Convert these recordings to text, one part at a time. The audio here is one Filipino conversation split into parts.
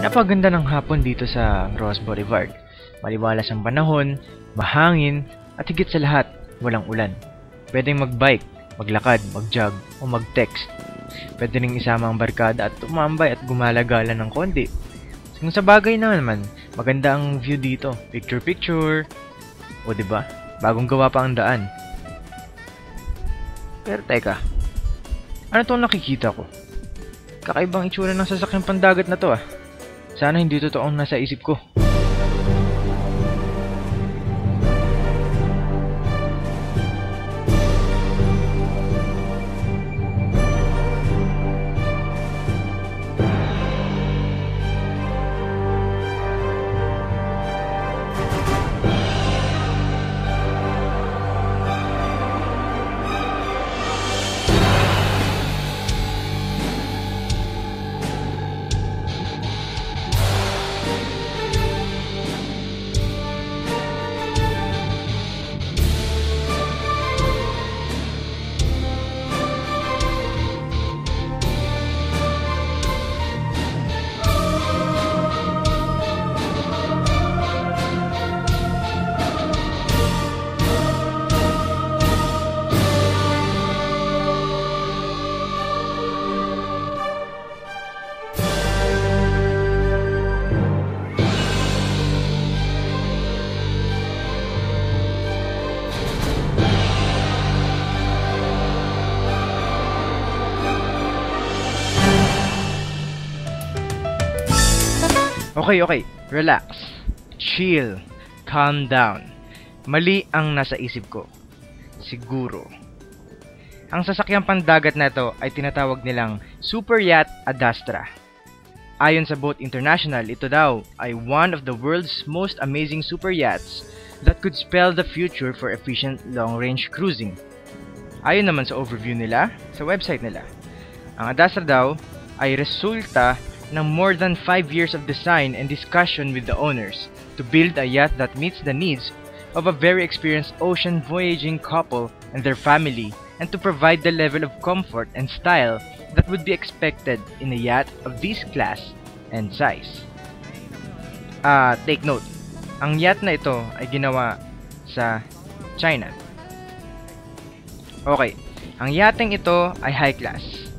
Napaganda ng hapon dito sa Ross Boulevard. Maliwalas ang panahon, mahangin, at higit sa lahat, walang ulan. Pwedeng magbike, maglakad, magjog, o mag-text. Pwede ring isama ang barkada at tumambay at gumalagala ng konti. Kung sa bagay na naman, maganda ang view dito. Picture-picture. O ba? Bagong gawa pa ang daan. Pero teka. Ano 'tong nakikita ko? Kakaibang itsura ng sasakyang pandagat na 'to ah. Sana hindi totoong nasa isip ko. Okay, okay. Relax. Chill. Calm down. Mali ang nasa isip ko. Siguro. Ang sasakyang pandagat na ito ay tinatawag nilang Super Yacht Adastra. Ayon sa Boat International, ito daw ay one of the world's most amazing super yachts that could spell the future for efficient long-range cruising. Ayon naman sa overview nila, sa website nila, ang Adastra daw ay resulta ng more than 5 years of design and discussion with the owners to build a yacht that meets the needs of a very experienced ocean voyaging couple and their family and to provide the level of comfort and style that would be expected in a yacht of this class and size. Ah, uh, take note. Ang yacht na ito ay ginawa sa China. Okay, ang yachting ito ay high class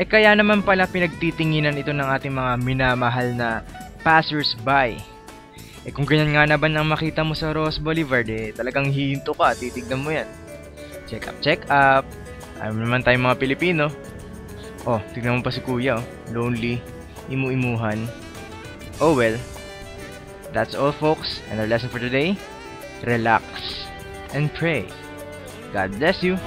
eh kaya naman pala pinagtitinginan ito ng ating mga minamahal na passers-by. Eh kung ganyan nga naman ang makita mo sa Ross Boulevard, eh talagang hihinto ka, titignan mo yan. Check up, check up. Ayaw naman tayong mga Pilipino. Oh, tignan mo pa si kuya, oh. Lonely. Imu-imuhan. Oh well. That's all folks, and our lesson for today, relax and pray. God bless you.